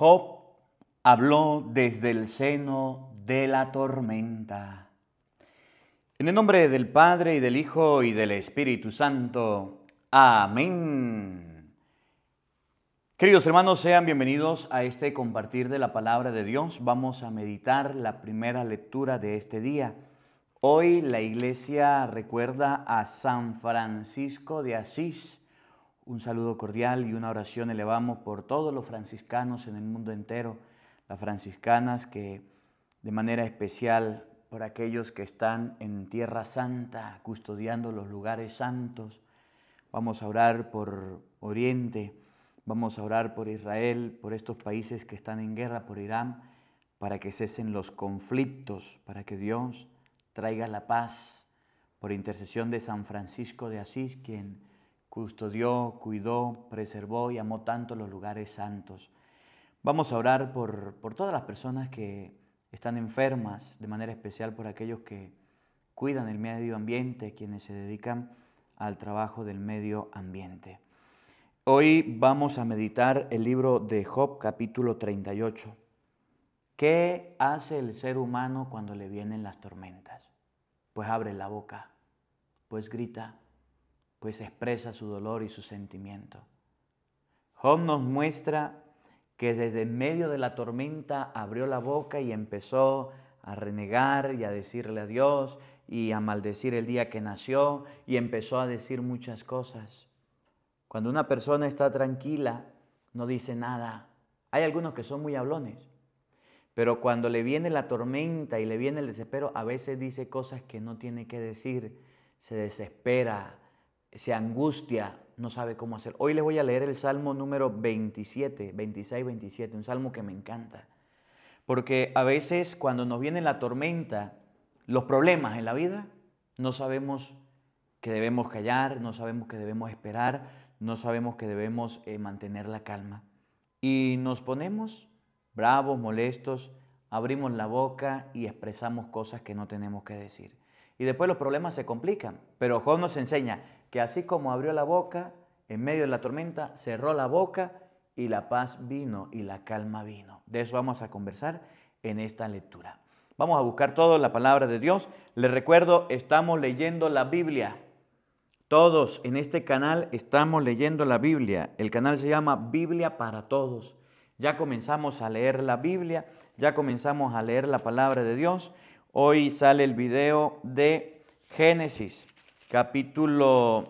Job habló desde el seno de la tormenta. En el nombre del Padre y del Hijo y del Espíritu Santo. Amén. Queridos hermanos, sean bienvenidos a este compartir de la palabra de Dios. Vamos a meditar la primera lectura de este día. Hoy la iglesia recuerda a San Francisco de Asís un saludo cordial y una oración elevamos por todos los franciscanos en el mundo entero, las franciscanas que de manera especial por aquellos que están en Tierra Santa, custodiando los lugares santos. Vamos a orar por Oriente, vamos a orar por Israel, por estos países que están en guerra, por Irán, para que cesen los conflictos, para que Dios traiga la paz, por intercesión de San Francisco de Asís, quien custodió, cuidó, preservó y amó tanto los lugares santos. Vamos a orar por, por todas las personas que están enfermas, de manera especial por aquellos que cuidan el medio ambiente, quienes se dedican al trabajo del medio ambiente. Hoy vamos a meditar el libro de Job capítulo 38. ¿Qué hace el ser humano cuando le vienen las tormentas? Pues abre la boca, pues grita, pues expresa su dolor y su sentimiento. Job nos muestra que desde en medio de la tormenta abrió la boca y empezó a renegar y a decirle a Dios y a maldecir el día que nació y empezó a decir muchas cosas. Cuando una persona está tranquila, no dice nada. Hay algunos que son muy hablones, pero cuando le viene la tormenta y le viene el desespero, a veces dice cosas que no tiene que decir, se desespera, se angustia, no sabe cómo hacer. Hoy les voy a leer el Salmo número 27, 26, 27, un salmo que me encanta. Porque a veces cuando nos viene la tormenta, los problemas en la vida, no sabemos que debemos callar, no sabemos que debemos esperar, no sabemos que debemos eh, mantener la calma. Y nos ponemos bravos, molestos, abrimos la boca y expresamos cosas que no tenemos que decir. Y después los problemas se complican. Pero Job nos enseña que así como abrió la boca, en medio de la tormenta, cerró la boca y la paz vino y la calma vino. De eso vamos a conversar en esta lectura. Vamos a buscar todo la palabra de Dios. Les recuerdo, estamos leyendo la Biblia. Todos en este canal estamos leyendo la Biblia. El canal se llama Biblia para Todos. Ya comenzamos a leer la Biblia, ya comenzamos a leer la palabra de Dios. Hoy sale el video de Génesis capítulo,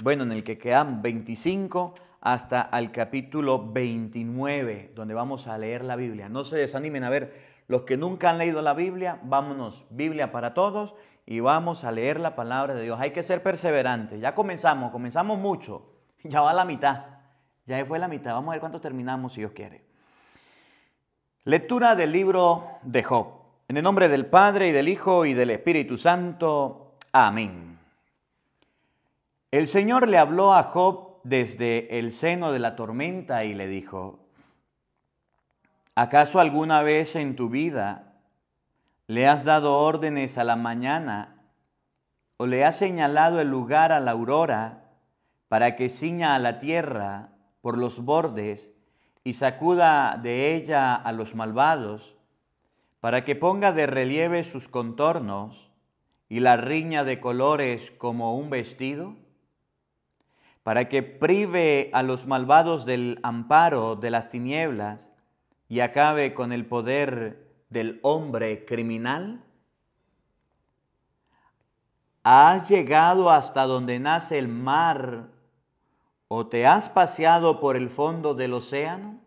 bueno, en el que quedan 25 hasta al capítulo 29, donde vamos a leer la Biblia. No se desanimen a ver, los que nunca han leído la Biblia, vámonos, Biblia para todos y vamos a leer la palabra de Dios. Hay que ser perseverantes. Ya comenzamos, comenzamos mucho, ya va la mitad, ya fue la mitad. Vamos a ver cuánto terminamos si Dios quiere. Lectura del libro de Job. En el nombre del Padre y del Hijo y del Espíritu Santo. Amén. El Señor le habló a Job desde el seno de la tormenta y le dijo, ¿acaso alguna vez en tu vida le has dado órdenes a la mañana o le has señalado el lugar a la aurora para que ciña a la tierra por los bordes y sacuda de ella a los malvados, para que ponga de relieve sus contornos y la riña de colores como un vestido? Para que prive a los malvados del amparo de las tinieblas y acabe con el poder del hombre criminal? ¿Has llegado hasta donde nace el mar o te has paseado por el fondo del océano?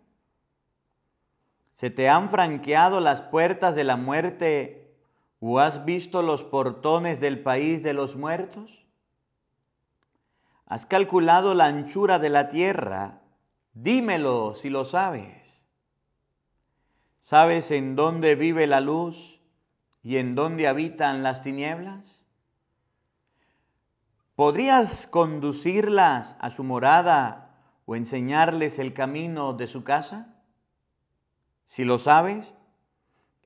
¿Se te han franqueado las puertas de la muerte o has visto los portones del país de los muertos? ¿Has calculado la anchura de la tierra? Dímelo si lo sabes. ¿Sabes en dónde vive la luz y en dónde habitan las tinieblas? ¿Podrías conducirlas a su morada o enseñarles el camino de su casa? Si lo sabes,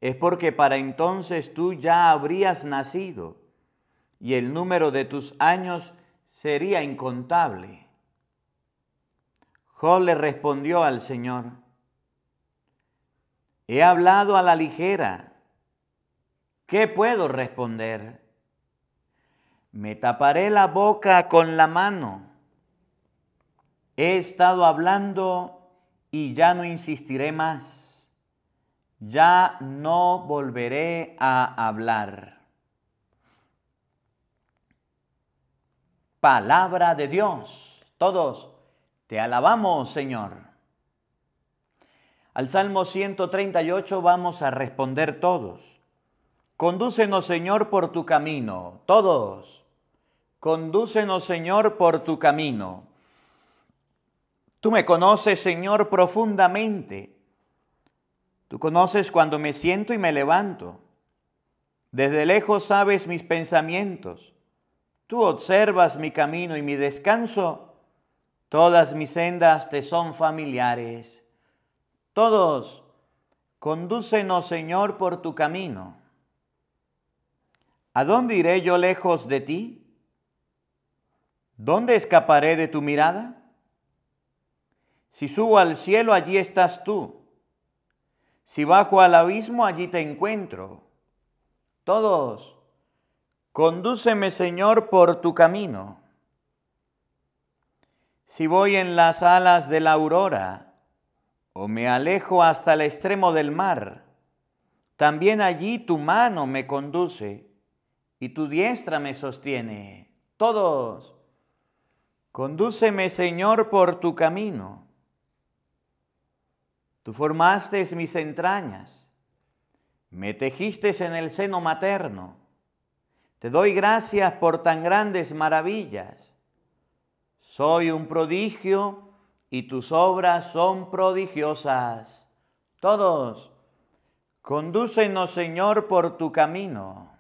es porque para entonces tú ya habrías nacido y el número de tus años sería incontable. Job le respondió al Señor, He hablado a la ligera. ¿Qué puedo responder? Me taparé la boca con la mano. He estado hablando y ya no insistiré más. Ya no volveré a hablar. Palabra de Dios. Todos te alabamos, Señor. Al Salmo 138 vamos a responder todos. Condúcenos, Señor, por tu camino. Todos. Condúcenos, Señor, por tu camino. Tú me conoces, Señor, profundamente. Tú conoces cuando me siento y me levanto. Desde lejos sabes mis pensamientos. Tú observas mi camino y mi descanso. Todas mis sendas te son familiares. Todos, condúcenos, Señor, por tu camino. ¿A dónde iré yo lejos de ti? ¿Dónde escaparé de tu mirada? Si subo al cielo, allí estás tú. Si bajo al abismo, allí te encuentro. Todos, condúceme, Señor, por tu camino. Si voy en las alas de la aurora, o me alejo hasta el extremo del mar, también allí tu mano me conduce y tu diestra me sostiene. Todos, condúceme Señor por tu camino. Tú formaste mis entrañas, me tejiste en el seno materno. Te doy gracias por tan grandes maravillas. Soy un prodigio y tus obras son prodigiosas. Todos, condúcenos, Señor, por tu camino.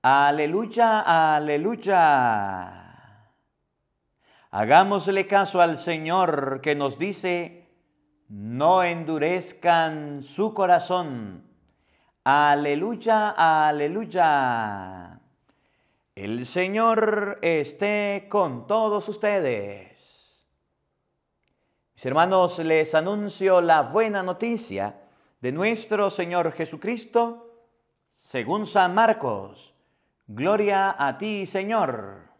Aleluya, aleluya. Hagámosle caso al Señor que nos dice, no endurezcan su corazón. Aleluya, aleluya. El Señor esté con todos ustedes. Mis hermanos, les anuncio la buena noticia de nuestro Señor Jesucristo según San Marcos. Gloria a ti, Señor.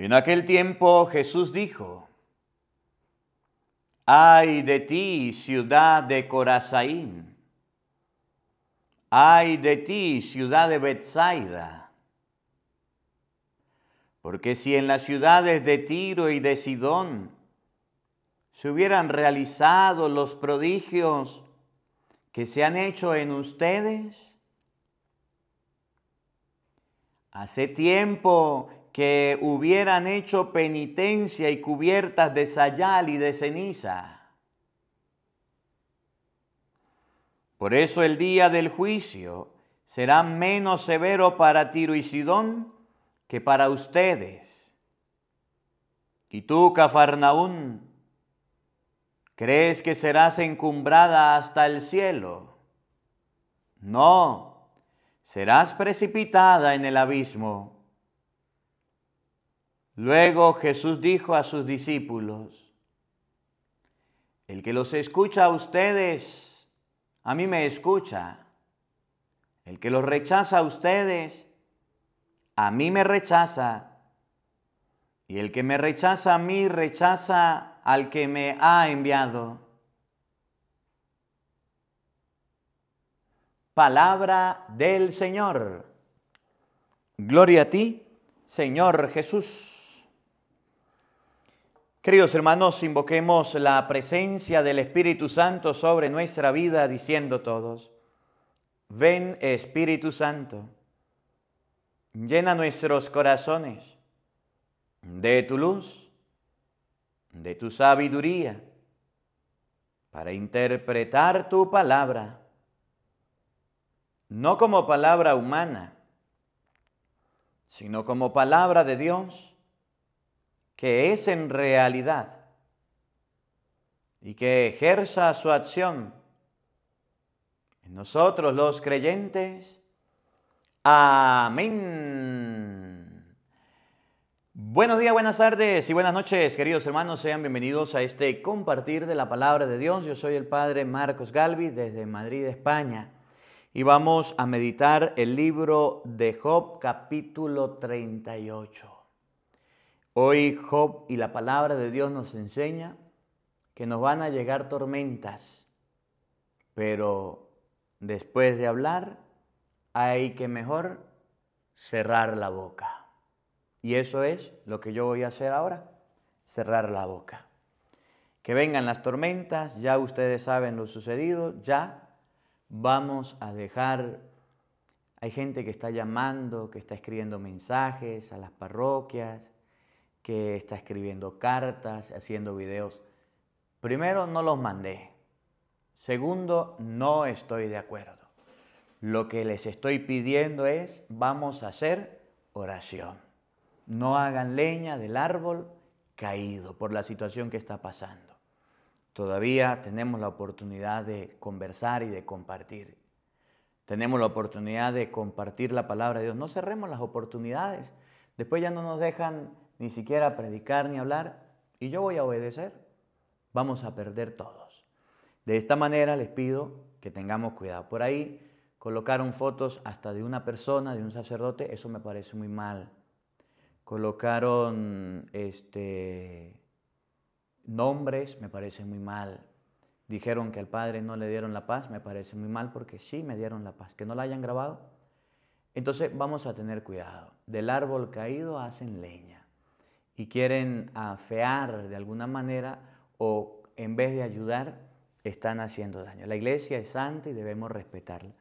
En aquel tiempo Jesús dijo, Ay de ti, ciudad de Corazaín. Ay de ti, ciudad de Bethsaida. Porque si en las ciudades de Tiro y de Sidón se hubieran realizado los prodigios que se han hecho en ustedes, hace tiempo que hubieran hecho penitencia y cubiertas de sayal y de ceniza. Por eso el día del juicio será menos severo para Tiro y Sidón que para ustedes. Y tú, Cafarnaún, ¿crees que serás encumbrada hasta el cielo? No, serás precipitada en el abismo. Luego Jesús dijo a sus discípulos, el que los escucha a ustedes, a mí me escucha. El que los rechaza a ustedes, a mí me rechaza. Y el que me rechaza a mí, rechaza al que me ha enviado. Palabra del Señor. Gloria a ti, Señor Jesús. Queridos hermanos, invoquemos la presencia del Espíritu Santo sobre nuestra vida diciendo todos, ven Espíritu Santo, llena nuestros corazones de tu luz, de tu sabiduría, para interpretar tu palabra, no como palabra humana, sino como palabra de Dios que es en realidad y que ejerza su acción en nosotros los creyentes Amén. Buenos días, buenas tardes y buenas noches, queridos hermanos. Sean bienvenidos a este compartir de la palabra de Dios. Yo soy el Padre Marcos Galvis desde Madrid, España. Y vamos a meditar el libro de Job, capítulo 38. Hoy Job y la palabra de Dios nos enseña que nos van a llegar tormentas, pero después de hablar hay que mejor cerrar la boca. Y eso es lo que yo voy a hacer ahora, cerrar la boca. Que vengan las tormentas, ya ustedes saben lo sucedido, ya vamos a dejar, hay gente que está llamando, que está escribiendo mensajes a las parroquias, que está escribiendo cartas, haciendo videos. Primero, no los mandé. Segundo, no estoy de acuerdo. Lo que les estoy pidiendo es, vamos a hacer oración. No hagan leña del árbol caído por la situación que está pasando. Todavía tenemos la oportunidad de conversar y de compartir. Tenemos la oportunidad de compartir la palabra de Dios. No cerremos las oportunidades. Después ya no nos dejan ni siquiera predicar ni hablar, y yo voy a obedecer, vamos a perder todos. De esta manera les pido que tengamos cuidado. Por ahí colocaron fotos hasta de una persona, de un sacerdote, eso me parece muy mal. Colocaron este, nombres, me parece muy mal. Dijeron que al Padre no le dieron la paz, me parece muy mal porque sí me dieron la paz. Que no la hayan grabado. Entonces vamos a tener cuidado. Del árbol caído hacen leña y quieren afear de alguna manera o en vez de ayudar, están haciendo daño. La iglesia es santa y debemos respetarla.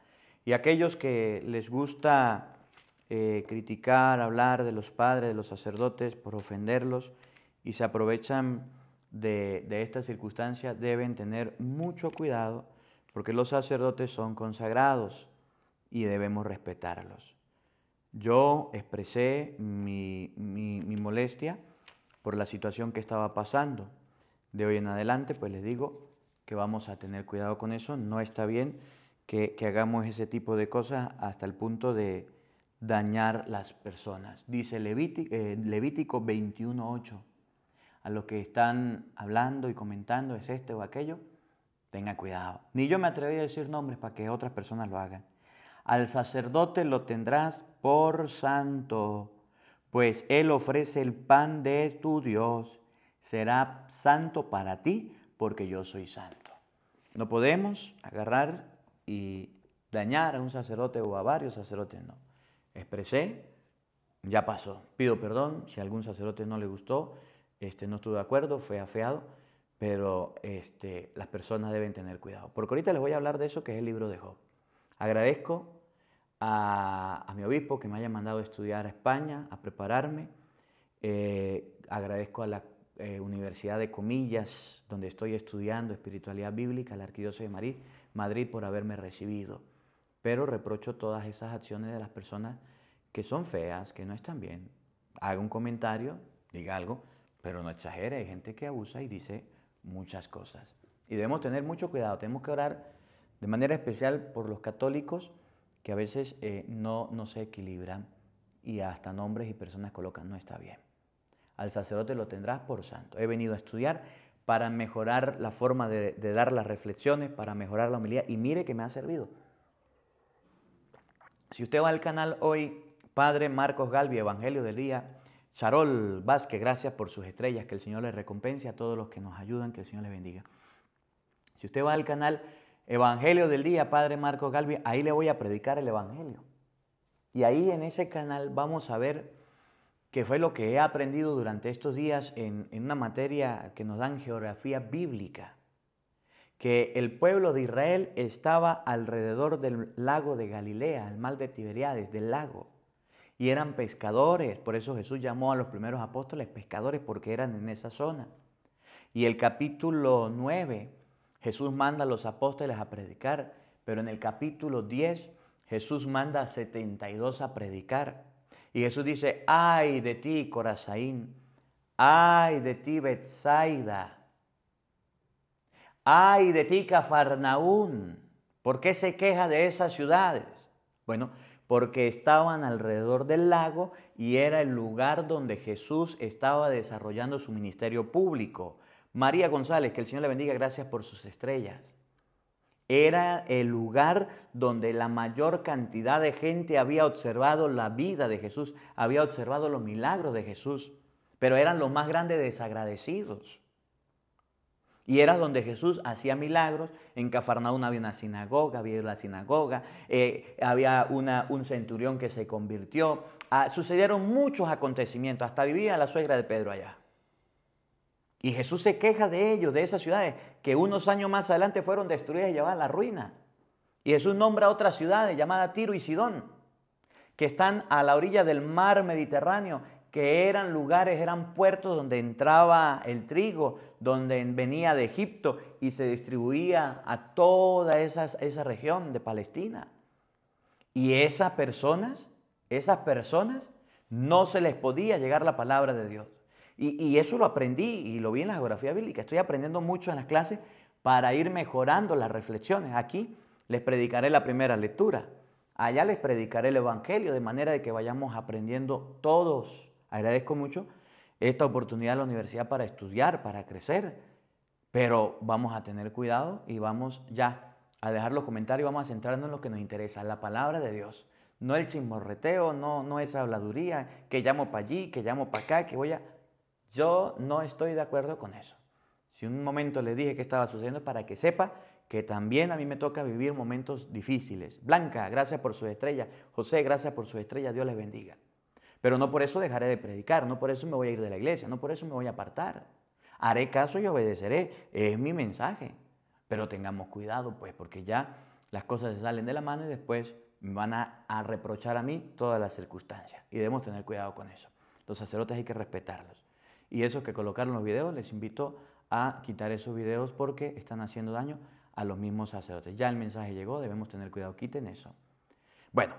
Y aquellos que les gusta eh, criticar, hablar de los padres, de los sacerdotes, por ofenderlos y se aprovechan de, de esta circunstancia, deben tener mucho cuidado porque los sacerdotes son consagrados y debemos respetarlos. Yo expresé mi, molestia por la situación que estaba pasando. De hoy en adelante, pues les digo que vamos a tener cuidado con eso. No está bien que, hagamos ese tipo de cosas hasta el punto de dañar las personas. Dice Levítico, eh, Levítico 21.8. A los que están hablando y comentando es este o aquello, tenga cuidado. Ni yo me atreví a decir nombres para que otras personas lo hagan. Al sacerdote lo tendrás por santo pues Él ofrece el pan de tu Dios, será santo para ti, porque yo soy santo. No podemos agarrar y dañar a un sacerdote o a varios sacerdotes, no. Expresé, ya pasó. Pido perdón si a algún sacerdote no le gustó, este, no estuve de acuerdo, fue afeado, pero este, las personas deben tener cuidado. Porque ahorita les voy a hablar de eso que es el libro de Job. Agradezco a, mi obispo que me haya mandado a estudiar a España, a prepararme. Eh, agradezco a la eh, Universidad de Comillas, donde estoy estudiando espiritualidad bíblica, la Arquidiócesis de Madrid, Madrid por haberme recibido. Pero reprocho todas esas acciones de las personas que son feas, que no están bien. Haga un comentario, diga algo, pero no exagere. Hay gente que abusa y dice muchas cosas. Y debemos tener mucho cuidado. Tenemos que orar de manera especial por los católicos que a veces eh, no, no se equilibran y hasta nombres y personas colocan, no está bien. Al sacerdote lo tendrás por santo. He venido a estudiar para mejorar la forma de, dar las reflexiones, para mejorar la humildad y mire que me ha servido. Si usted va al canal hoy, Padre Marcos Galvi, Evangelio del Día, Charol Vázquez, gracias por sus estrellas, que el Señor le recompense a todos los que nos ayudan, que el Señor les bendiga. Si usted va al canal Evangelio del día, Padre Marcos Galvi, ahí le voy a predicar el Evangelio. Y ahí en ese canal vamos a ver qué fue lo que he aprendido durante estos días en, una materia que nos dan geografía bíblica. Que el pueblo de Israel estaba alrededor del lago de Galilea, el mar de Tiberiades, del lago. Y eran pescadores, por eso Jesús llamó a los primeros apóstoles pescadores, porque eran en esa zona. Y el capítulo 9 Jesús manda a los apóstoles a predicar, pero en el capítulo 10 Jesús manda a 72 a predicar. Y Jesús dice, ay de ti, Corazaín, ay de ti, Betsaida, ay de ti, Cafarnaún, ¿por qué se queja de esas ciudades? Bueno, porque estaban alrededor del lago y era el lugar donde Jesús estaba desarrollando su ministerio público. María González, que el Señor le bendiga, gracias por sus estrellas. Era el lugar donde la mayor cantidad de gente había observado la vida de Jesús, había observado los milagros de Jesús, pero eran los más grandes desagradecidos. Y era donde Jesús hacía milagros. En Cafarnaún había una sinagoga, había la sinagoga, eh, había un centurión que se convirtió. Ah, sucedieron muchos acontecimientos, hasta vivía la suegra de Pedro allá. Y Jesús se queja de ellos, de esas ciudades, que unos años más adelante fueron destruidas y llevadas a la ruina. Y Jesús nombra otras ciudades llamadas Tiro y Sidón, que están a la orilla del mar Mediterráneo, que eran lugares, eran puertos donde entraba el trigo, donde venía de Egipto y se distribuía a toda esa, esa región de Palestina. Y esas personas, esas personas, no se les podía llegar la palabra de Dios. Y, eso lo aprendí y lo vi en la geografía bíblica. Estoy aprendiendo mucho en las clases para ir mejorando las reflexiones. Aquí les predicaré la primera lectura. Allá les predicaré el Evangelio, de manera de que vayamos aprendiendo todos. Agradezco mucho esta oportunidad de la universidad para estudiar, para crecer. Pero vamos a tener cuidado y vamos ya a dejar los comentarios, vamos a centrarnos en lo que nos interesa, la palabra de Dios. No el chismorreteo, no, no esa habladuría, que llamo para allí, que llamo para acá, que voy a... Yo no estoy de acuerdo con eso. Si un momento le dije que estaba sucediendo, para que sepa que también a mí me toca vivir momentos difíciles. Blanca, gracias por su estrella. José, gracias por su estrella. Dios les bendiga. Pero no por eso dejaré de predicar, no por eso me voy a ir de la iglesia, no por eso me voy a apartar. Haré caso y obedeceré. Es mi mensaje. Pero tengamos cuidado, pues, porque ya las cosas se salen de la mano y después me van a, a reprochar a mí todas las circunstancias. Y debemos tener cuidado con eso. Los sacerdotes hay que respetarlos. Y esos que colocaron los videos, les invito a quitar esos videos porque están haciendo daño a los mismos sacerdotes. Ya el mensaje llegó, debemos tener cuidado, quiten eso. Bueno,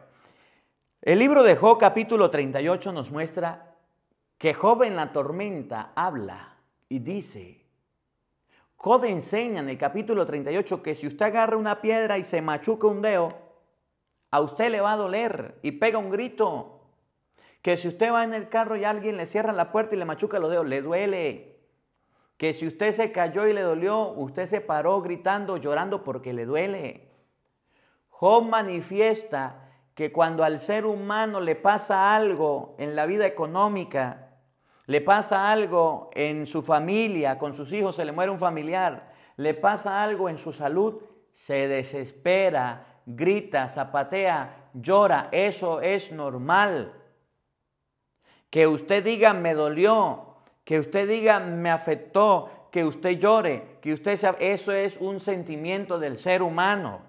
el libro de Job capítulo 38 nos muestra que Job en la tormenta habla y dice, Job enseña en el capítulo 38 que si usted agarra una piedra y se machuca un dedo, a usted le va a doler y pega un grito que si usted va en el carro y alguien le cierra la puerta y le machuca los dedos, le duele. Que si usted se cayó y le dolió, usted se paró gritando, llorando porque le duele. Job manifiesta que cuando al ser humano le pasa algo en la vida económica, le pasa algo en su familia, con sus hijos se le muere un familiar, le pasa algo en su salud, se desespera, grita, zapatea, llora. Eso es normal. Que usted diga me dolió, que usted diga me afectó, que usted llore, que usted sabe, eso es un sentimiento del ser humano.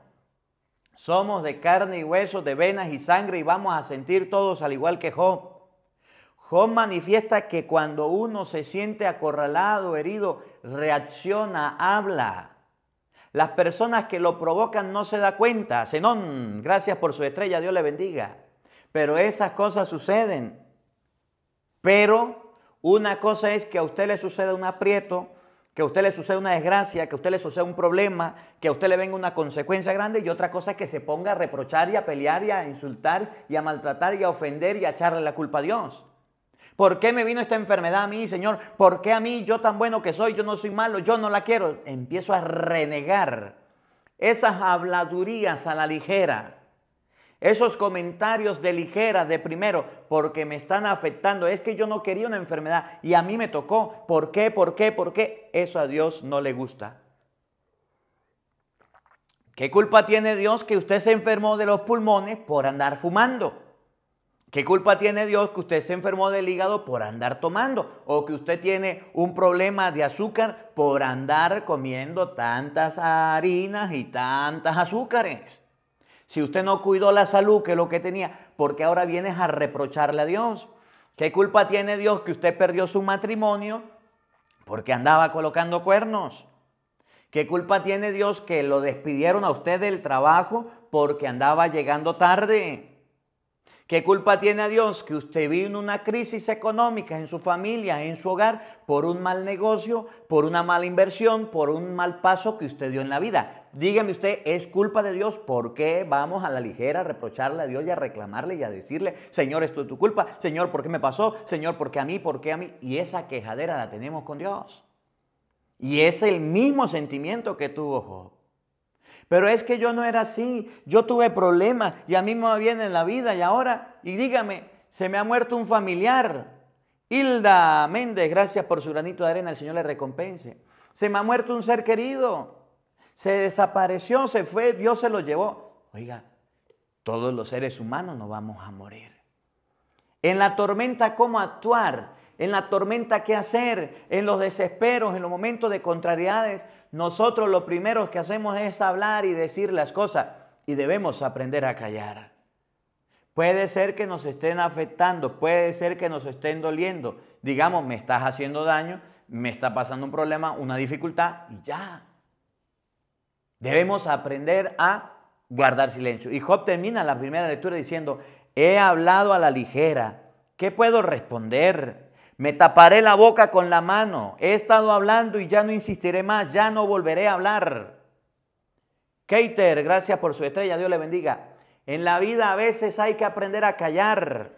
Somos de carne y hueso, de venas y sangre y vamos a sentir todos al igual que Job. Job manifiesta que cuando uno se siente acorralado, herido, reacciona, habla. Las personas que lo provocan no se da cuenta. Zenón, gracias por su estrella, Dios le bendiga. Pero esas cosas suceden. Pero una cosa es que a usted le suceda un aprieto, que a usted le suceda una desgracia, que a usted le suceda un problema, que a usted le venga una consecuencia grande y otra cosa es que se ponga a reprochar y a pelear y a insultar y a maltratar y a ofender y a echarle la culpa a Dios. ¿Por qué me vino esta enfermedad a mí, Señor? ¿Por qué a mí, yo tan bueno que soy, yo no soy malo, yo no la quiero? Empiezo a renegar esas habladurías a la ligera esos comentarios de ligera, de primero, porque me están afectando. Es que yo no quería una enfermedad y a mí me tocó. ¿Por qué? ¿Por qué? ¿Por qué? Eso a Dios no le gusta. ¿Qué culpa tiene Dios que usted se enfermó de los pulmones por andar fumando? ¿Qué culpa tiene Dios que usted se enfermó del hígado por andar tomando? ¿O que usted tiene un problema de azúcar por andar comiendo tantas harinas y tantas azúcares? Si usted no cuidó la salud, que es lo que tenía, porque ahora vienes a reprocharle a Dios. ¿Qué culpa tiene Dios que usted perdió su matrimonio porque andaba colocando cuernos? ¿Qué culpa tiene Dios que lo despidieron a usted del trabajo porque andaba llegando tarde? ¿Qué culpa tiene a Dios que usted vino una crisis económica en su familia, en su hogar, por un mal negocio, por una mala inversión, por un mal paso que usted dio en la vida? Dígame usted, ¿es culpa de Dios? ¿Por qué vamos a la ligera a reprocharle a Dios y a reclamarle y a decirle, Señor, esto es tu culpa? Señor, ¿por qué me pasó? Señor, ¿por qué a mí? ¿Por qué a mí? Y esa quejadera la tenemos con Dios. Y es el mismo sentimiento que tuvo Job. Pero es que yo no era así, yo tuve problemas y a mí me va bien en la vida y ahora, y dígame, se me ha muerto un familiar. Hilda Méndez, gracias por su granito de arena, el Señor le recompense. Se me ha muerto un ser querido, se desapareció, se fue, Dios se lo llevó. Oiga, todos los seres humanos no vamos a morir. En la tormenta, ¿cómo actuar? En la tormenta, ¿qué hacer? En los desesperos, en los momentos de contrariedades, nosotros lo primero que hacemos es hablar y decir las cosas y debemos aprender a callar. Puede ser que nos estén afectando, puede ser que nos estén doliendo. Digamos, me estás haciendo daño, me está pasando un problema, una dificultad y ya. Debemos aprender a guardar silencio. Y Job termina la primera lectura diciendo, he hablado a la ligera, ¿qué puedo responder? Me taparé la boca con la mano. He estado hablando y ya no insistiré más, ya no volveré a hablar. Keiter, gracias por su estrella, Dios le bendiga. En la vida a veces hay que aprender a callar,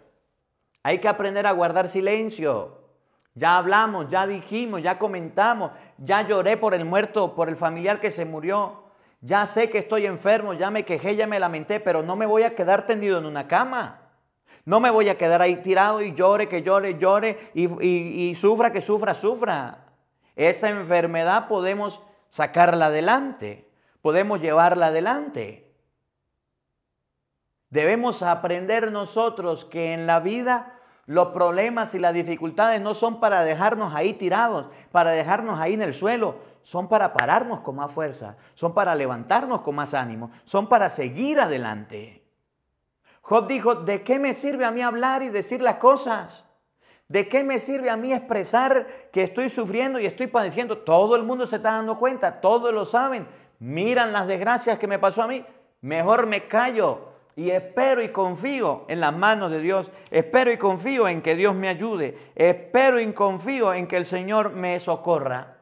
hay que aprender a guardar silencio. Ya hablamos, ya dijimos, ya comentamos, ya lloré por el muerto, por el familiar que se murió. Ya sé que estoy enfermo, ya me quejé, ya me lamenté, pero no me voy a quedar tendido en una cama. No me voy a quedar ahí tirado y llore, que llore, llore y, sufra, que sufra, sufra. Esa enfermedad podemos sacarla adelante, podemos llevarla adelante. Debemos aprender nosotros que en la vida los problemas y las dificultades no son para dejarnos ahí tirados, para dejarnos ahí en el suelo, son para pararnos con más fuerza, son para levantarnos con más ánimo, son para seguir adelante. Job dijo, ¿de qué me sirve a mí hablar y decir las cosas? ¿De qué me sirve a mí expresar que estoy sufriendo y estoy padeciendo? Todo el mundo se está dando cuenta, todos lo saben. Miran las desgracias que me pasó a mí. Mejor me callo y espero y confío en las manos de Dios. Espero y confío en que Dios me ayude. Espero y confío en que el Señor me socorra.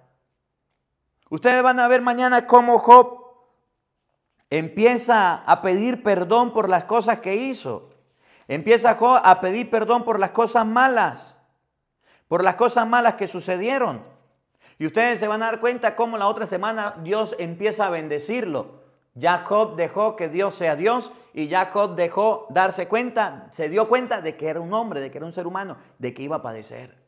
Ustedes van a ver mañana cómo Job empieza a pedir perdón por las cosas que hizo. Empieza a pedir perdón por las cosas malas, por las cosas malas que sucedieron. Y ustedes se van a dar cuenta cómo la otra semana Dios empieza a bendecirlo. Jacob dejó que Dios sea Dios y Jacob dejó darse cuenta, se dio cuenta de que era un hombre, de que era un ser humano, de que iba a padecer.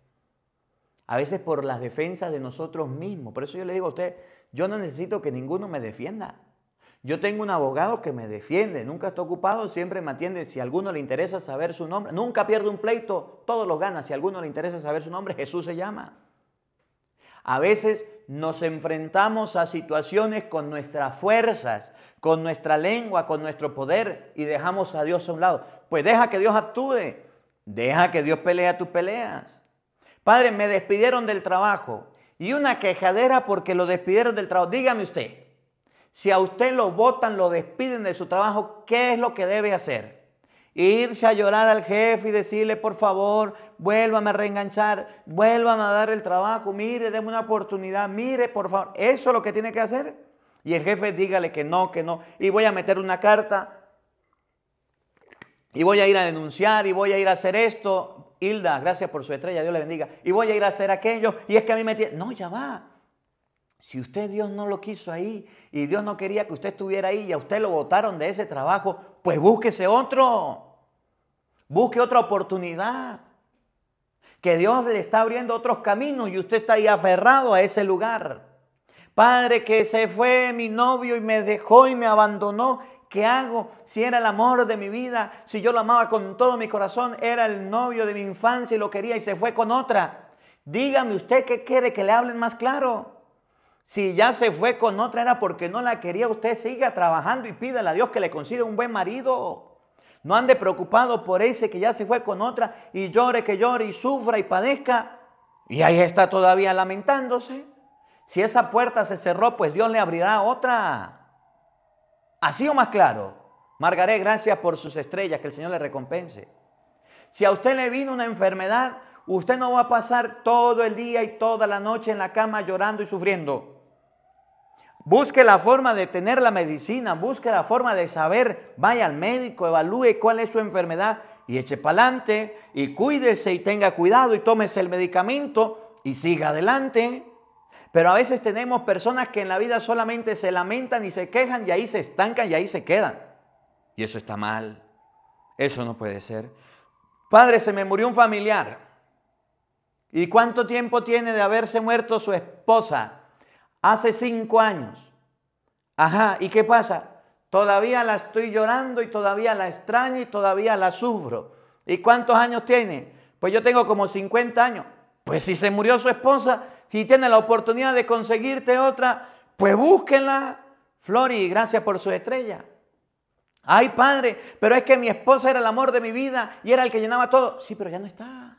A veces por las defensas de nosotros mismos. Por eso yo le digo a usted, yo no necesito que ninguno me defienda. Yo tengo un abogado que me defiende, nunca está ocupado, siempre me atiende. Si a alguno le interesa saber su nombre, nunca pierde un pleito, todos los gana. Si a alguno le interesa saber su nombre, Jesús se llama. A veces nos enfrentamos a situaciones con nuestras fuerzas, con nuestra lengua, con nuestro poder y dejamos a Dios a un lado. Pues deja que Dios actúe, deja que Dios pelea tus peleas. Padre, me despidieron del trabajo y una quejadera porque lo despidieron del trabajo. Dígame usted, si a usted lo votan, lo despiden de su trabajo, ¿qué es lo que debe hacer? Irse a llorar al jefe y decirle, por favor, vuélvame a reenganchar, vuélvame a dar el trabajo, mire, déme una oportunidad, mire, por favor. Eso es lo que tiene que hacer. Y el jefe dígale que no, que no. Y voy a meter una carta. Y voy a ir a denunciar y voy a ir a hacer esto. Hilda, gracias por su estrella, Dios le bendiga. Y voy a ir a hacer aquello. Y es que a mí me tiene... No, ya va. Si usted Dios no lo quiso ahí y Dios no quería que usted estuviera ahí y a usted lo votaron de ese trabajo, pues búsquese otro. Busque otra oportunidad. Que Dios le está abriendo otros caminos y usted está ahí aferrado a ese lugar. Padre, que se fue mi novio y me dejó y me abandonó. ¿Qué hago? Si era el amor de mi vida, si yo lo amaba con todo mi corazón, era el novio de mi infancia y lo quería y se fue con otra. Dígame usted qué quiere que le hablen más claro. Si ya se fue con otra era porque no la quería, usted siga trabajando y pídale a Dios que le consiga un buen marido. No ande preocupado por ese que ya se fue con otra y llore, que llore y sufra y padezca. Y ahí está todavía lamentándose. Si esa puerta se cerró, pues Dios le abrirá otra. Así o más claro. Margaré, gracias por sus estrellas, que el Señor le recompense. Si a usted le vino una enfermedad, usted no va a pasar todo el día y toda la noche en la cama llorando y sufriendo. Busque la forma de tener la medicina, busque la forma de saber, vaya al médico, evalúe cuál es su enfermedad y eche para adelante y cuídese y tenga cuidado y tómese el medicamento y siga adelante. Pero a veces tenemos personas que en la vida solamente se lamentan y se quejan y ahí se estancan y ahí se quedan. Y eso está mal. Eso no puede ser. Padre, se me murió un familiar. ¿Y cuánto tiempo tiene de haberse muerto su esposa? Hace cinco años. Ajá, ¿y qué pasa? Todavía la estoy llorando y todavía la extraño y todavía la sufro. ¿Y cuántos años tiene? Pues yo tengo como 50 años. Pues si se murió su esposa y tiene la oportunidad de conseguirte otra, pues búsquenla. Flori, gracias por su estrella. Ay, padre, pero es que mi esposa era el amor de mi vida y era el que llenaba todo. Sí, pero ya no está.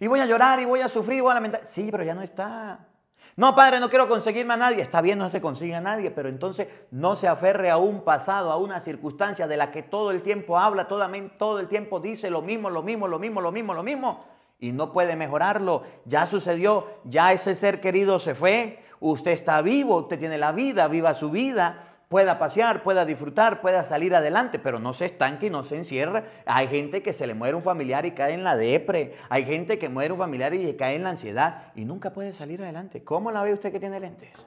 Y voy a llorar y voy a sufrir y voy a lamentar. Sí, pero ya no está. No, padre, no quiero conseguirme a nadie. Está bien, no se consigue a nadie, pero entonces no se aferre a un pasado, a una circunstancia de la que todo el tiempo habla, todo, todo el tiempo dice lo mismo, lo mismo, lo mismo, lo mismo, lo mismo. Y no puede mejorarlo. Ya sucedió, ya ese ser querido se fue. Usted está vivo, usted tiene la vida, viva su vida pueda pasear, pueda disfrutar, pueda salir adelante, pero no se estanque y no se encierra. Hay gente que se le muere un familiar y cae en la depre. Hay gente que muere un familiar y cae en la ansiedad y nunca puede salir adelante. ¿Cómo la ve usted que tiene lentes?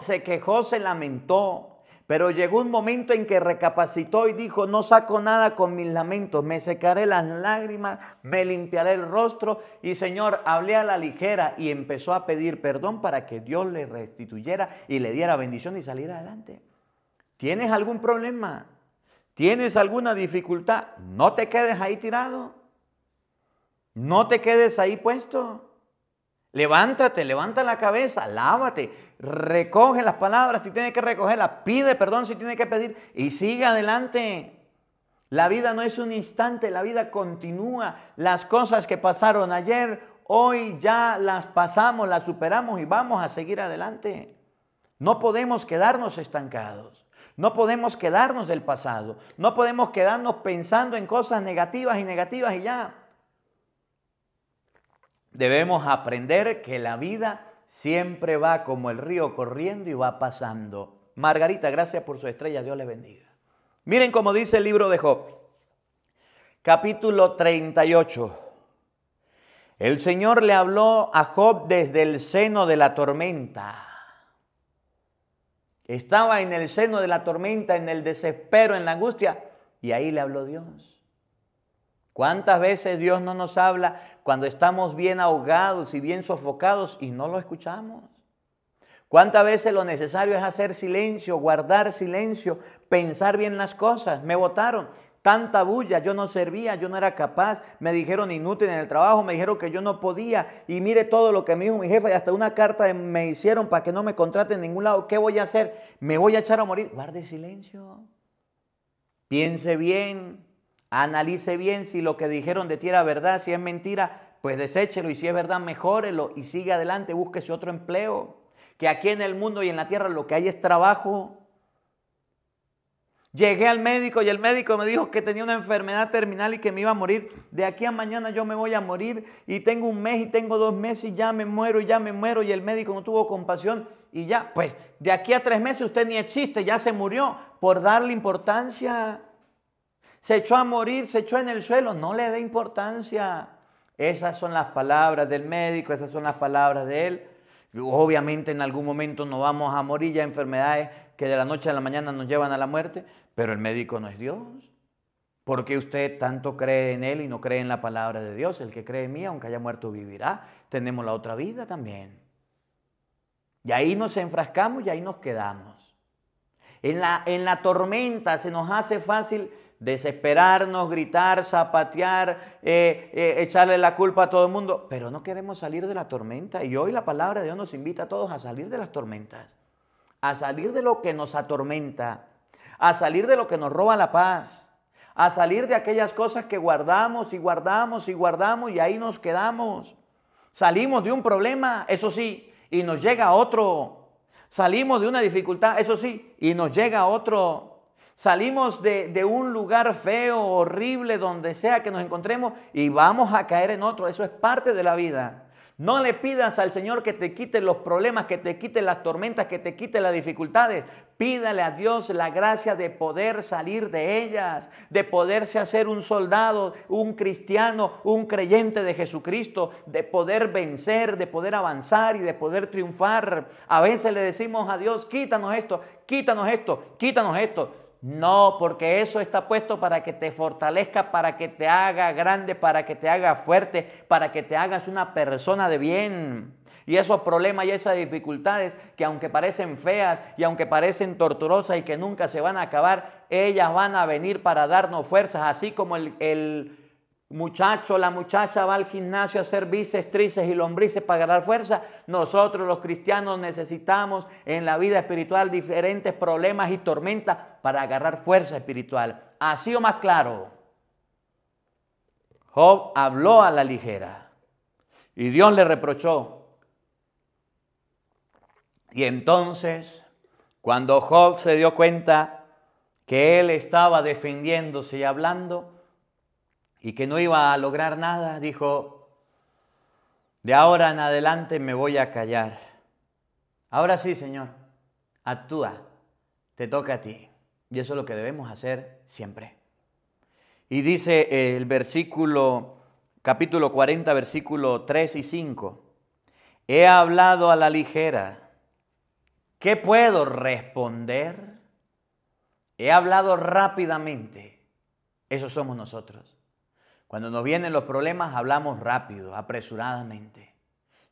Se quejó, se lamentó, pero llegó un momento en que recapacitó y dijo, no saco nada con mis lamentos, me secaré las lágrimas, me limpiaré el rostro y Señor, hablé a la ligera y empezó a pedir perdón para que Dios le restituyera y le diera bendición y saliera adelante. ¿Tienes algún problema? ¿Tienes alguna dificultad? No te quedes ahí tirado. No te quedes ahí puesto. Levántate, levanta la cabeza, lávate, recoge las palabras si tiene que recogerlas, pide perdón si tiene que pedir y sigue adelante. La vida no es un instante, la vida continúa. Las cosas que pasaron ayer, hoy ya las pasamos, las superamos y vamos a seguir adelante. No podemos quedarnos estancados. No podemos quedarnos del pasado. No podemos quedarnos pensando en cosas negativas y negativas y ya. Debemos aprender que la vida siempre va como el río corriendo y va pasando. Margarita, gracias por su estrella, Dios le bendiga. Miren cómo dice el libro de Job, capítulo 38. El Señor le habló a Job desde el seno de la tormenta. Estaba en el seno de la tormenta, en el desespero, en la angustia, y ahí le habló Dios. ¿Cuántas veces Dios no nos habla cuando estamos bien ahogados y bien sofocados y no lo escuchamos? ¿Cuántas veces lo necesario es hacer silencio, guardar silencio, pensar bien las cosas? Me votaron. Tanta bulla, yo no servía, yo no era capaz, me dijeron inútil en el trabajo, me dijeron que yo no podía y mire todo lo que me dijo mi jefe y hasta una carta me hicieron para que no me contraten en ningún lado. ¿Qué voy a hacer? ¿Me voy a echar a morir? Guarde silencio. Piense bien, Analice bien si lo que dijeron de ti era verdad, si es mentira, pues deséchelo y si es verdad, mejórelo y sigue adelante, búsquese otro empleo. Que aquí en el mundo y en la tierra lo que hay es trabajo. Llegué al médico y el médico me dijo que tenía una enfermedad terminal y que me iba a morir. De aquí a mañana yo me voy a morir y tengo un mes y tengo dos meses y ya me muero y ya me muero y el médico no tuvo compasión y ya, pues de aquí a tres meses usted ni existe, ya se murió por darle importancia se echó a morir, se echó en el suelo, no le dé importancia. Esas son las palabras del médico, esas son las palabras de él. Obviamente en algún momento no vamos a morir ya enfermedades que de la noche a la mañana nos llevan a la muerte, pero el médico no es Dios. ¿Por qué usted tanto cree en Él y no cree en la palabra de Dios? El que cree en mí, aunque haya muerto, vivirá. Tenemos la otra vida también. Y ahí nos enfrascamos y ahí nos quedamos. En la, en la tormenta se nos hace fácil desesperarnos, gritar, zapatear, eh, eh, echarle la culpa a todo el mundo, pero no queremos salir de la tormenta. Y hoy la palabra de Dios nos invita a todos a salir de las tormentas, a salir de lo que nos atormenta, a salir de lo que nos roba la paz, a salir de aquellas cosas que guardamos y guardamos y guardamos y ahí nos quedamos. Salimos de un problema, eso sí, y nos llega otro. Salimos de una dificultad, eso sí, y nos llega otro. Salimos de, un lugar feo, horrible, donde sea que nos encontremos, y vamos a caer en otro. Eso es parte de la vida. No le pidas al Señor que te quite los problemas, que te quite las tormentas, que te quite las dificultades. Pídale a Dios la gracia de poder salir de ellas, de poderse hacer un soldado, un cristiano, un creyente de Jesucristo, de poder vencer, de poder avanzar y de poder triunfar. A veces le decimos a Dios, quítanos esto, quítanos esto, quítanos esto. No, porque eso está puesto para que te fortalezca, para que te haga grande, para que te haga fuerte, para que te hagas una persona de bien. Y esos problemas y esas dificultades que aunque parecen feas y aunque parecen torturosas y que nunca se van a acabar, ellas van a venir para darnos fuerzas, así como el, el muchacho, la muchacha va al gimnasio a hacer bíceps, y lombrices para ganar fuerza, nosotros los cristianos necesitamos en la vida espiritual diferentes problemas y tormentas para agarrar fuerza espiritual. Así o más claro, Job habló a la ligera y Dios le reprochó. Y entonces, cuando Job se dio cuenta que él estaba defendiéndose y hablando, y que no iba a lograr nada, dijo, de ahora en adelante me voy a callar. Ahora sí, Señor, actúa, te toca a ti. Y eso es lo que debemos hacer siempre. Y dice el versículo, capítulo 40, versículo 3 y 5, he hablado a la ligera. ¿Qué puedo responder? He hablado rápidamente. Eso somos nosotros. Cuando nos vienen los problemas hablamos rápido, apresuradamente.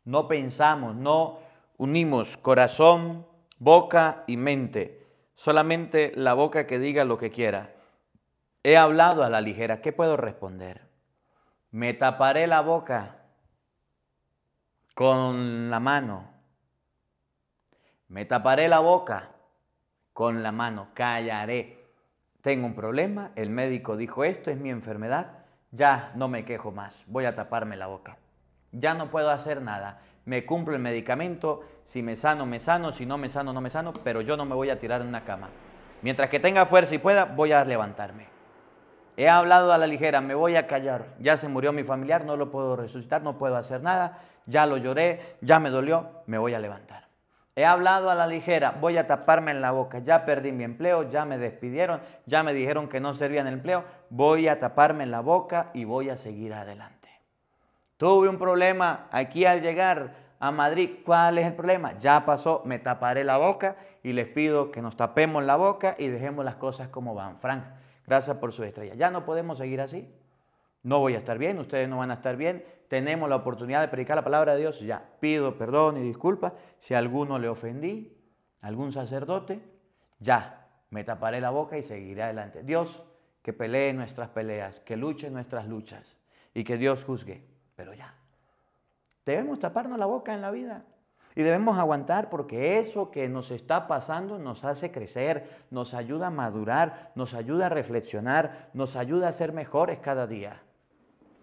No pensamos, no unimos corazón, boca y mente. Solamente la boca que diga lo que quiera. He hablado a la ligera. ¿Qué puedo responder? Me taparé la boca con la mano. Me taparé la boca con la mano. Callaré. Tengo un problema. El médico dijo esto es mi enfermedad ya no me quejo más, voy a taparme la boca. Ya no puedo hacer nada. Me cumplo el medicamento, si me sano, me sano, si no me sano, no me sano, pero yo no me voy a tirar en una cama. Mientras que tenga fuerza y pueda, voy a levantarme. He hablado a la ligera, me voy a callar. Ya se murió mi familiar, no lo puedo resucitar, no puedo hacer nada. Ya lo lloré, ya me dolió, me voy a levantar. He hablado a la ligera, voy a taparme en la boca, ya perdí mi empleo, ya me despidieron, ya me dijeron que no servía en el empleo, voy a taparme en la boca y voy a seguir adelante. Tuve un problema aquí al llegar a Madrid, ¿cuál es el problema? Ya pasó, me taparé la boca y les pido que nos tapemos la boca y dejemos las cosas como van. Frank, gracias por su estrella. Ya no podemos seguir así. No voy a estar bien, ustedes no van a estar bien. Tenemos la oportunidad de predicar la palabra de Dios. Ya, pido perdón y disculpa si a alguno le ofendí, algún sacerdote. Ya, me taparé la boca y seguiré adelante. Dios, que pelee nuestras peleas, que luche nuestras luchas y que Dios juzgue. Pero ya, debemos taparnos la boca en la vida. Y debemos aguantar porque eso que nos está pasando nos hace crecer, nos ayuda a madurar, nos ayuda a reflexionar, nos ayuda a ser mejores cada día.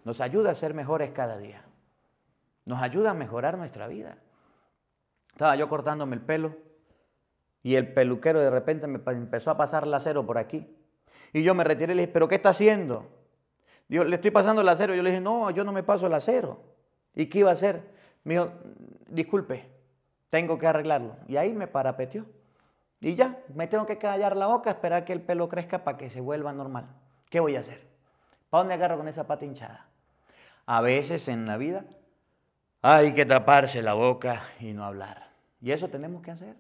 Nos ayuda a ser mejores cada día. Nos ayuda a mejorar nuestra vida. Estaba yo cortándome el pelo y el peluquero de repente me empezó a pasar el acero por aquí. Y yo me retiré y le dije, ¿pero qué está haciendo? Yo le estoy pasando el acero. Yo le dije, no, yo no me paso el acero. ¿Y qué iba a hacer? Me dijo, disculpe, tengo que arreglarlo. Y ahí me parapeteó. Y ya, me tengo que callar la boca, esperar que el pelo crezca para que se vuelva normal. ¿Qué voy a hacer? ¿Para dónde agarro con esa pata hinchada? A veces en la vida hay que taparse la boca y no hablar. Y eso tenemos que hacer.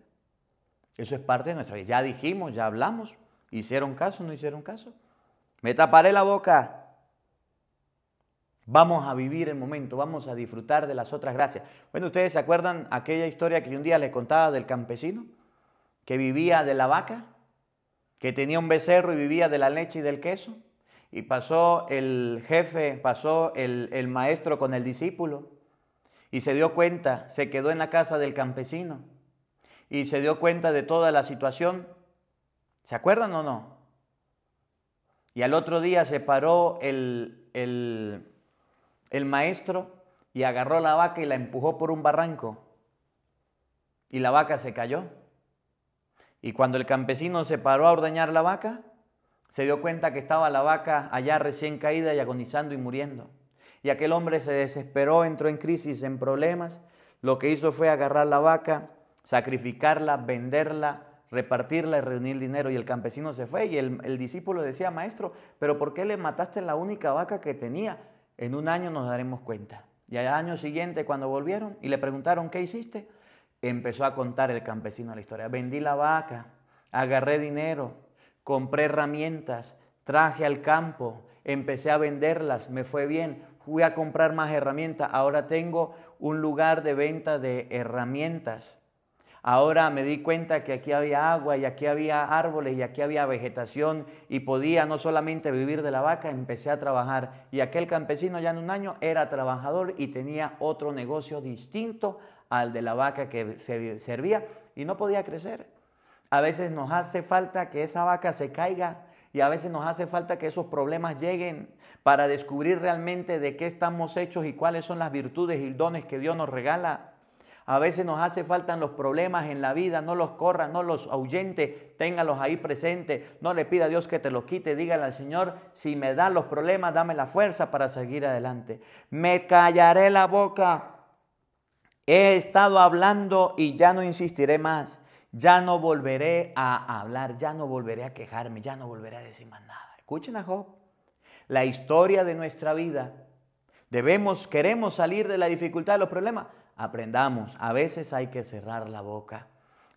Eso es parte de nuestra vida. Ya dijimos, ya hablamos. ¿Hicieron caso no hicieron caso? Me taparé la boca. Vamos a vivir el momento, vamos a disfrutar de las otras gracias. Bueno, ustedes se acuerdan aquella historia que un día les contaba del campesino que vivía de la vaca, que tenía un becerro y vivía de la leche y del queso. Y pasó el jefe, pasó el, maestro con el discípulo y se dio cuenta, se quedó en la casa del campesino y se dio cuenta de toda la situación. ¿Se acuerdan o no? Y al otro día se paró el, el, el maestro y agarró la vaca y la empujó por un barranco. Y la vaca se cayó Y cuando el campesino se paró a ordeñar la vaca, se dio cuenta que estaba la vaca allá recién caída y agonizando y muriendo. Y aquel hombre se desesperó, entró en crisis, en problemas. Lo que hizo fue agarrar la vaca, sacrificarla, venderla, repartirla y reunir dinero. Y el campesino se fue y el, el discípulo decía, maestro, pero ¿por qué le mataste la única vaca que tenía? En un año nos daremos cuenta. Y al año siguiente, cuando volvieron y le preguntaron, ¿qué hiciste? Empezó a contar el campesino la historia. Vendí la vaca, agarré dinero, compré herramientas, traje al campo, empecé a venderlas, me fue bien, fui a comprar más herramientas, ahora tengo un lugar de venta de herramientas. Ahora me di cuenta que aquí había agua y aquí había árboles y aquí había vegetación y podía no solamente vivir de la vaca, empecé a trabajar. Y aquel campesino ya en un año era trabajador y tenía otro negocio distinto al de la vaca que servía y no podía crecer. A veces nos hace falta que esa vaca se caiga y a veces nos hace falta que esos problemas lleguen para descubrir realmente de qué estamos hechos y cuáles son las virtudes y dones que Dios nos regala. A veces nos hace falta los problemas en la vida, no los corra, no los ahuyente, téngalos ahí presentes, no le pida a Dios que te los quite, dígale al Señor, si me dan los problemas, dame la fuerza para seguir adelante. Me callaré la boca. He estado hablando y ya no insistiré más. Ya no volveré a hablar, ya no volveré a quejarme, ya no volveré a decir más nada. Escuchen a Job. La historia de nuestra vida. Debemos, queremos salir de la dificultad, de los problemas aprendamos, a veces hay que cerrar la boca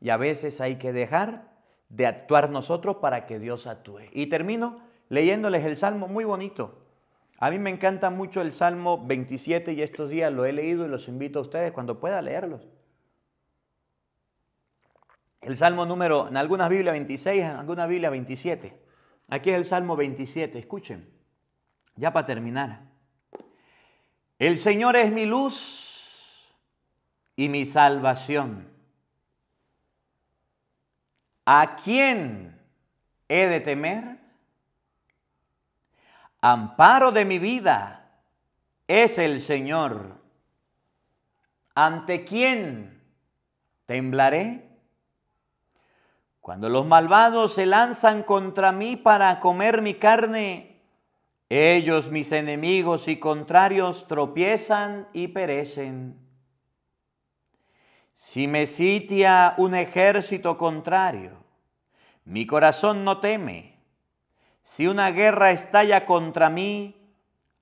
y a veces hay que dejar de actuar nosotros para que Dios actúe. Y termino leyéndoles el Salmo muy bonito. A mí me encanta mucho el Salmo 27 y estos días lo he leído y los invito a ustedes cuando pueda leerlos. El Salmo número, en algunas Biblias 26, en algunas Biblias 27. Aquí es el Salmo 27, escuchen, ya para terminar. El Señor es mi luz y mi salvación. ¿A quién he de temer? Amparo de mi vida es el Señor. ¿Ante quién temblaré? Cuando los malvados se lanzan contra mí para comer mi carne, ellos, mis enemigos y contrarios, tropiezan y perecen. Si me sitia un ejército contrario, mi corazón no teme. Si una guerra estalla contra mí,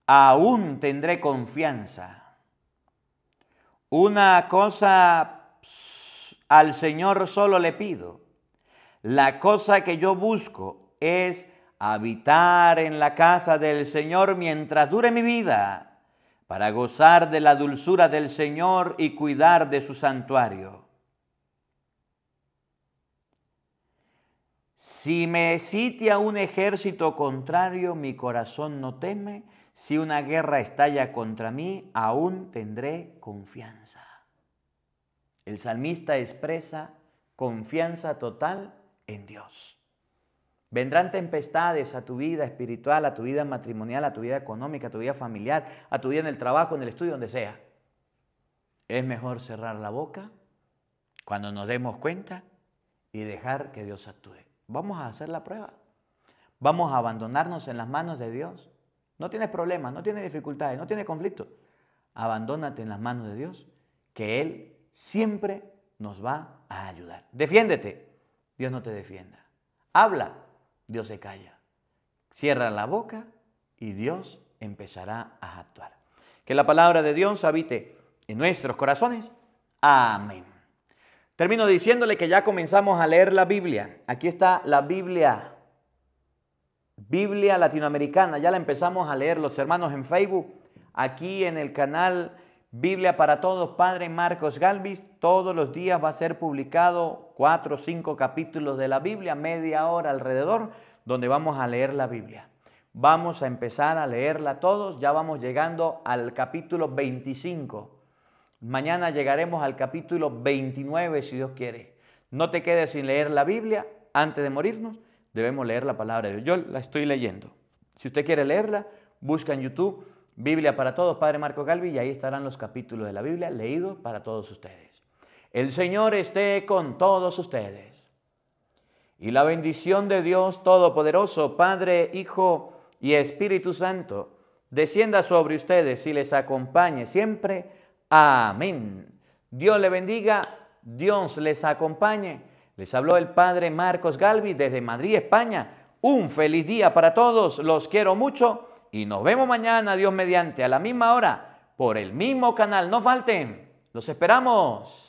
aún tendré confianza. Una cosa al Señor solo le pido. La cosa que yo busco es habitar en la casa del Señor mientras dure mi vida para gozar de la dulzura del Señor y cuidar de su santuario. Si me sitia un ejército contrario, mi corazón no teme. Si una guerra estalla contra mí, aún tendré confianza. El salmista expresa confianza total en Dios. Vendrán tempestades a tu vida espiritual, a tu vida matrimonial, a tu vida económica, a tu vida familiar, a tu vida en el trabajo, en el estudio, donde sea. Es mejor cerrar la boca cuando nos demos cuenta y dejar que Dios actúe. Vamos a hacer la prueba. Vamos a abandonarnos en las manos de Dios. No tienes problemas, no tienes dificultades, no tienes conflictos. Abandónate en las manos de Dios, que Él siempre nos va a ayudar. Defiéndete, Dios no te defienda. Habla, Dios se calla. Cierra la boca y Dios empezará a actuar. Que la palabra de Dios habite en nuestros corazones. Amén. Termino diciéndole que ya comenzamos a leer la Biblia. Aquí está la Biblia, Biblia latinoamericana. Ya la empezamos a leer los hermanos en Facebook. Aquí en el canal Biblia para Todos, Padre Marcos Galvis. Todos los días va a ser publicado cuatro o cinco capítulos de la Biblia, media hora alrededor, donde vamos a leer la Biblia. Vamos a empezar a leerla todos. Ya vamos llegando al capítulo 25. Mañana llegaremos al capítulo 29, si Dios quiere. No te quedes sin leer la Biblia antes de morirnos. Debemos leer la palabra de Dios. Yo la estoy leyendo. Si usted quiere leerla, busca en YouTube Biblia para todos, Padre Marco Galvi, y ahí estarán los capítulos de la Biblia leídos para todos ustedes. El Señor esté con todos ustedes. y la bendición de Dios Todopoderoso, Padre, Hijo y Espíritu Santo, descienda sobre ustedes y les acompañe siempre. Amén. Dios le bendiga, Dios les acompañe. Les habló el Padre Marcos Galvi desde Madrid, España. Un feliz día para todos, los quiero mucho y nos vemos mañana, Dios mediante, a la misma hora, por el mismo canal. No falten, los esperamos.